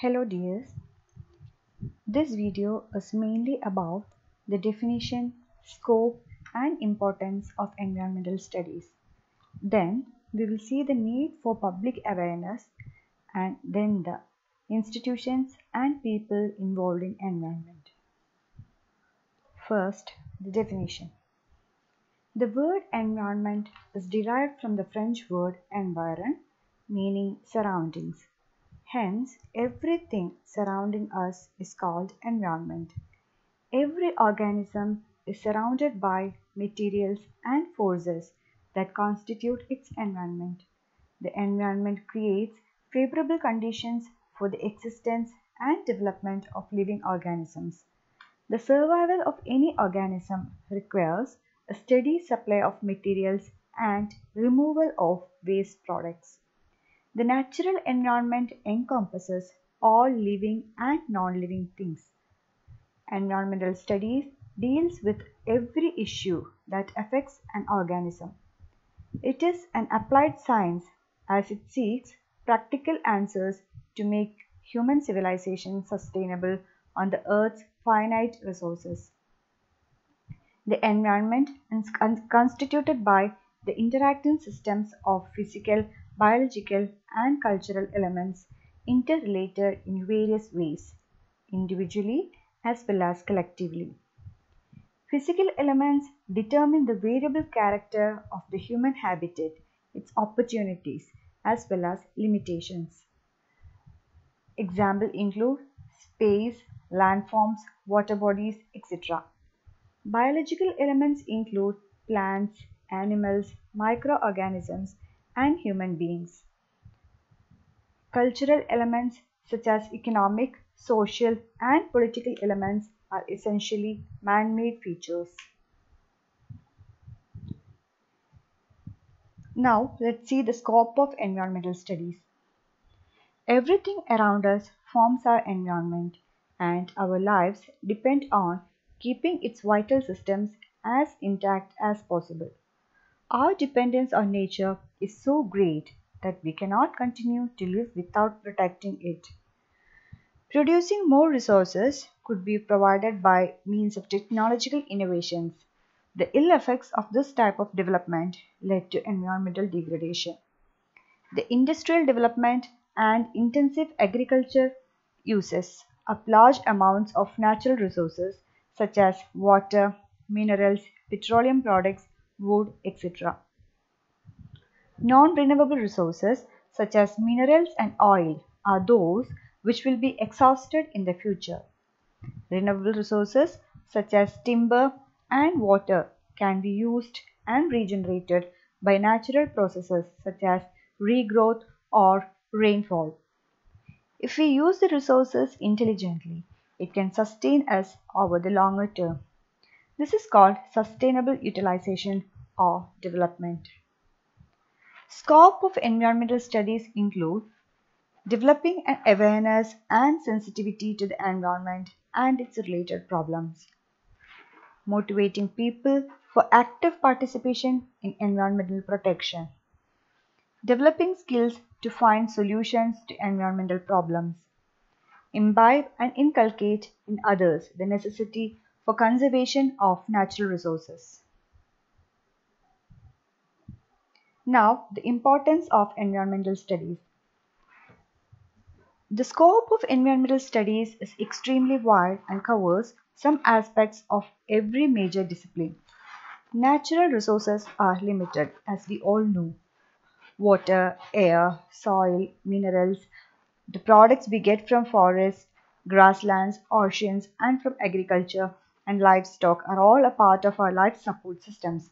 Hello dears. This video is mainly about the definition, scope and importance of environmental studies. Then we will see the need for public awareness and then the institutions and people involved in environment. First, the definition. The word environment is derived from the French word environ meaning surroundings. Hence, everything surrounding us is called environment. Every organism is surrounded by materials and forces that constitute its environment. The environment creates favorable conditions for the existence and development of living organisms. The survival of any organism requires a steady supply of materials and removal of waste products. The natural environment encompasses all living and non-living things. Environmental studies deals with every issue that affects an organism. It is an applied science as it seeks practical answers to make human civilization sustainable on the earth's finite resources. The environment is constituted by the interacting systems of physical biological and cultural elements interrelated in various ways, individually as well as collectively. Physical elements determine the variable character of the human habitat, its opportunities as well as limitations. Examples include space, landforms, water bodies, etc. Biological elements include plants, animals, microorganisms, and human beings. Cultural elements such as economic, social, and political elements are essentially man-made features. Now let's see the scope of environmental studies. Everything around us forms our environment and our lives depend on keeping its vital systems as intact as possible. Our dependence on nature is so great that we cannot continue to live without protecting it. Producing more resources could be provided by means of technological innovations. The ill effects of this type of development led to environmental degradation. The industrial development and intensive agriculture uses up large amounts of natural resources such as water, minerals, petroleum products, wood, etc. Non-renewable resources such as minerals and oil are those which will be exhausted in the future. Renewable resources such as timber and water can be used and regenerated by natural processes such as regrowth or rainfall. If we use the resources intelligently, it can sustain us over the longer term. This is called sustainable utilization or development. Scope of environmental studies include developing an awareness and sensitivity to the environment and its related problems, motivating people for active participation in environmental protection, developing skills to find solutions to environmental problems, imbibe and inculcate in others the necessity for conservation of natural resources. Now, the importance of environmental studies. The scope of environmental studies is extremely wide and covers some aspects of every major discipline. Natural resources are limited as we all know. Water, air, soil, minerals, the products we get from forests, grasslands, oceans and from agriculture and livestock are all a part of our life support systems.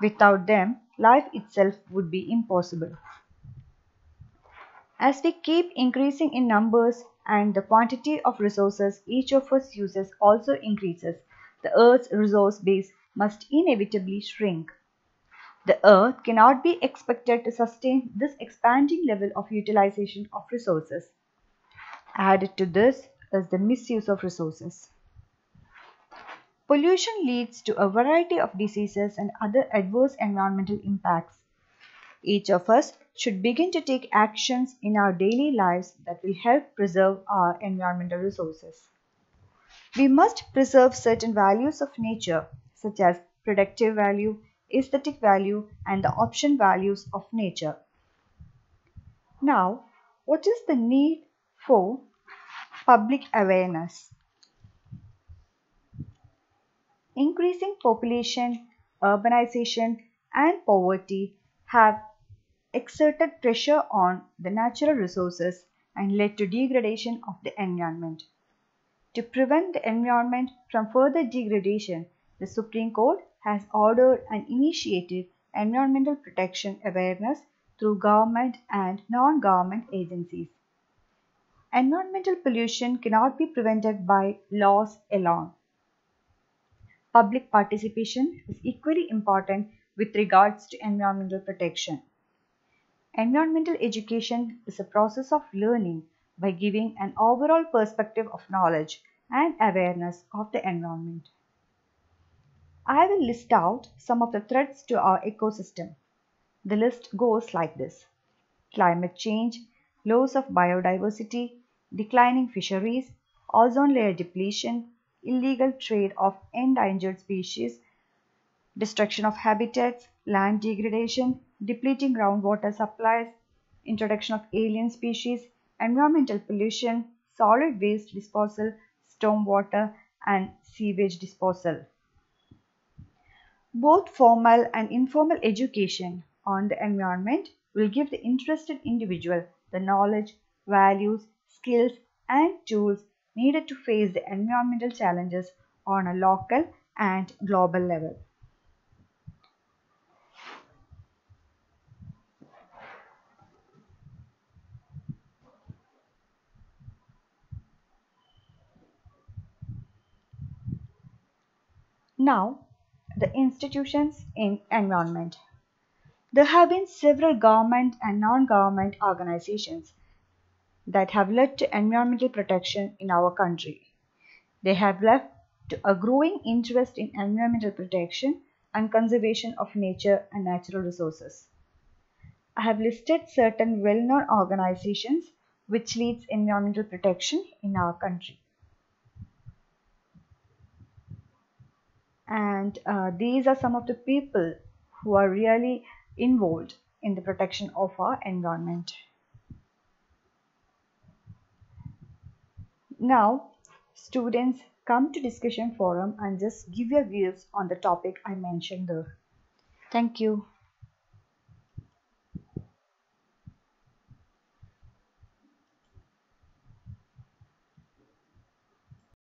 Without them, life itself would be impossible. As we keep increasing in numbers and the quantity of resources each of us uses also increases, the Earth's resource base must inevitably shrink. The Earth cannot be expected to sustain this expanding level of utilization of resources. Added to this is the misuse of resources. Pollution leads to a variety of diseases and other adverse environmental impacts. Each of us should begin to take actions in our daily lives that will help preserve our environmental resources. We must preserve certain values of nature such as productive value, aesthetic value and the option values of nature. Now, what is the need for public awareness? Increasing population, urbanization and poverty have exerted pressure on the natural resources and led to degradation of the environment. To prevent the environment from further degradation, the Supreme Court has ordered and initiated environmental protection awareness through government and non-government agencies. Environmental pollution cannot be prevented by laws alone. Public participation is equally important with regards to environmental protection. Environmental education is a process of learning by giving an overall perspective of knowledge and awareness of the environment. I will list out some of the threats to our ecosystem. The list goes like this. Climate change, loss of biodiversity, declining fisheries, ozone layer depletion, illegal trade of endangered species, destruction of habitats, land degradation, depleting groundwater supplies, introduction of alien species, environmental pollution, solid waste disposal, stormwater and sewage disposal. Both formal and informal education on the environment will give the interested individual the knowledge, values, skills and tools needed to face the environmental challenges on a local and global level. Now, the institutions in environment. There have been several government and non-government organizations that have led to environmental protection in our country. They have led to a growing interest in environmental protection and conservation of nature and natural resources. I have listed certain well-known organizations which leads environmental protection in our country. and uh, these are some of the people who are really involved in the protection of our environment. Now, students come to discussion forum and just give your views on the topic I mentioned there. Thank you.